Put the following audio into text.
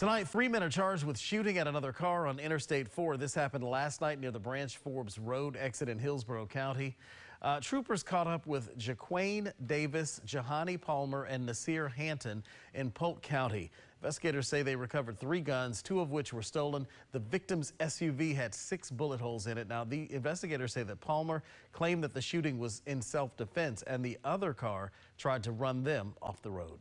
Tonight, three men are charged with shooting at another car on Interstate 4. This happened last night near the Branch Forbes Road exit in Hillsborough County. Uh, troopers caught up with Jaquane Davis, Jahani Palmer, and Nasir Hanton in Polk County. Investigators say they recovered three guns, two of which were stolen. The victim's SUV had six bullet holes in it. Now, the investigators say that Palmer claimed that the shooting was in self-defense and the other car tried to run them off the road.